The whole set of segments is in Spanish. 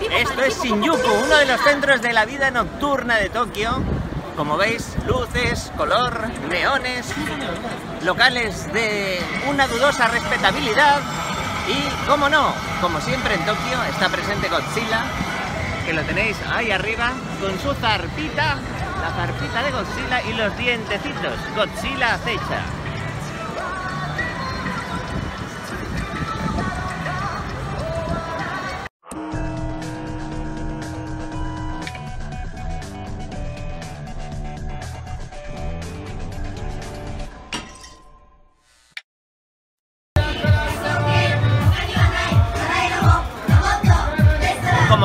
Esto es Shinjuku, uno de los centros de la vida nocturna de Tokio. Como veis, luces, color, neones, locales de una dudosa respetabilidad y, como no, como siempre en Tokio está presente Godzilla, que lo tenéis ahí arriba con su zarpita, la zarpita de Godzilla y los dientecitos. Godzilla acecha.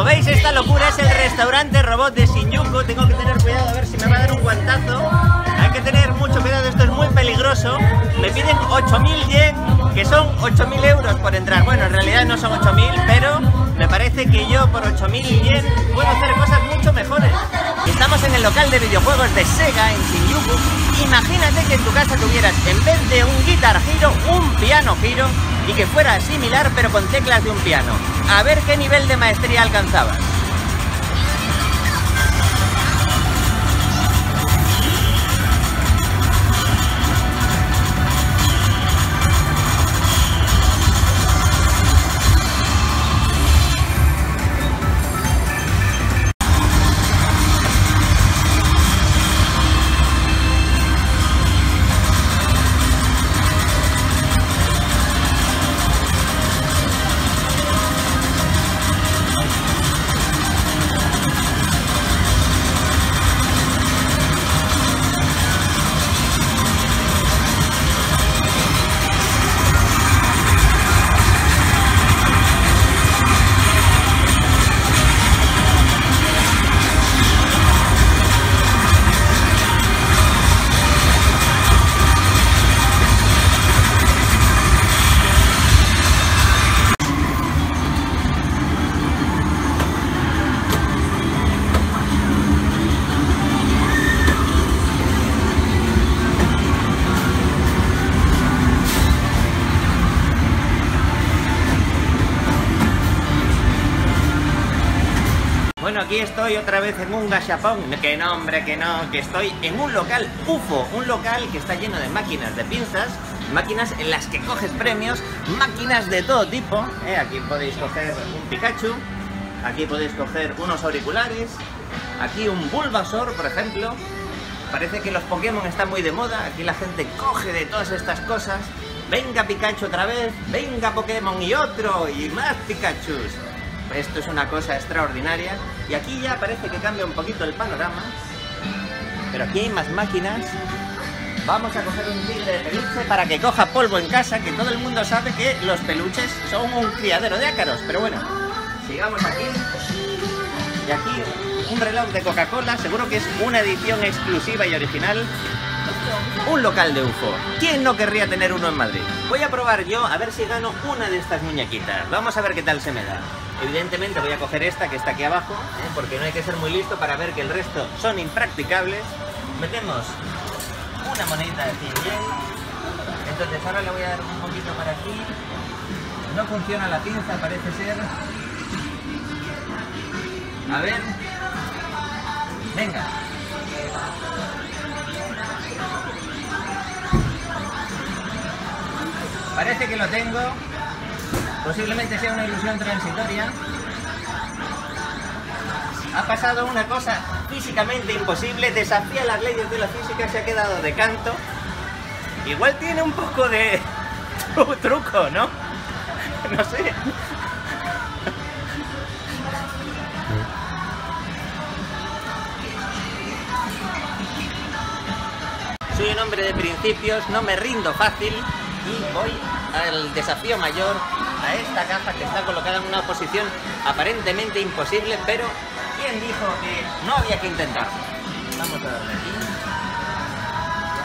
Veis, esta locura es el restaurante robot de Shinjuku. Tengo que tener cuidado a ver si me va a dar un guantazo. Hay que tener mucho cuidado, esto es muy peligroso. Me piden 8.000 yen, son 8.000 euros por entrar. Bueno, en realidad no son 8.000, pero me parece que yo por 8.000 yen puedo hacer cosas mucho mejores. Estamos en el local de videojuegos de Sega en Shinjuku. Imagínate que en tu casa tuvieras, en vez de un Guitar Hero, un Piano Hero y que fuera similar pero con teclas de un piano. A ver qué nivel de maestría alcanzabas. Bueno, aquí estoy otra vez en un gachapón. Que no, hombre, que no, que estoy en un local UFO, un local que está lleno de máquinas de pinzas, máquinas en las que coges premios, máquinas de todo tipo. ¿eh? Aquí podéis coger un Pikachu, aquí podéis coger unos auriculares, aquí un Bulbasaur, por ejemplo. Parece que los Pokémon están muy de moda, aquí la gente coge de todas estas cosas. Venga Pikachu otra vez, venga Pokémon y otro, y más Pikachus. Esto es una cosa extraordinaria. Y aquí ya parece que cambia un poquito el panorama. Pero aquí hay más máquinas. Vamos a coger un tigre de peluche para que coja polvo en casa, que todo el mundo sabe que los peluches son un criadero de ácaros. Pero bueno, sigamos aquí. Y aquí un reloj de Coca-Cola, seguro que es una edición exclusiva y original. Un local de UFO. ¿Quién no querría tener uno en Madrid? Voy a probar yo a ver si gano una de estas muñequitas. Vamos a ver qué tal se me da. Evidentemente voy a coger esta que está aquí abajo, ¿eh? porque no hay que ser muy listo para ver que el resto son impracticables. Metemos una monedita de 100 yen. Entonces ahora le voy a dar un poquito para aquí. No funciona la pinza, parece ser. A ver. Venga. Parece que lo tengo. Posiblemente sea una ilusión transitoria. Ha pasado una cosa físicamente imposible, desafía las leyes de la física, se ha quedado de canto. Igual tiene un poco de truco, ¿no? No sé. Soy un hombre de principios, no me rindo fácil y voy al desafío mayor, esta caja que está colocada en una posición aparentemente imposible, pero ¿quién dijo que no había que intentarlo? Aquí.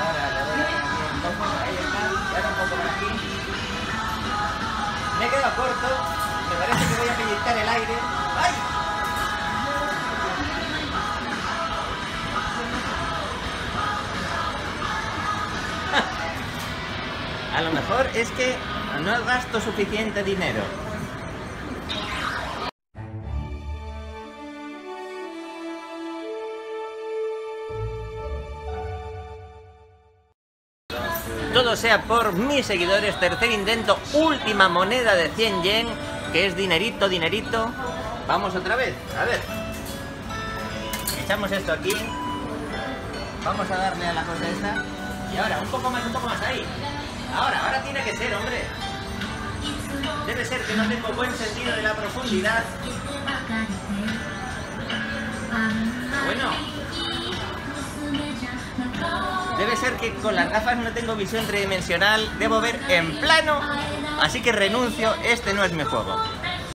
Ahora le doy un poco, ahora un poco aquí. Me quedo corto, me parece que voy a pellizcar el aire. ¡Ay! A lo mejor es que no gasto suficiente dinero. Todo sea por mis seguidores, tercer intento, última moneda de 100 yen, que es dinerito, dinerito. Vamos otra vez, a ver. Echamos esto aquí. Vamos a darle a la cosa esta. Y ahora, un poco más, un poco más ahí. Ahora, ahora tiene que ser, hombre. Debe ser que no tengo buen sentido de la profundidad. Bueno. Debe ser que con las gafas no tengo visión tridimensional, debo ver en plano, así que renuncio, este no es mi juego.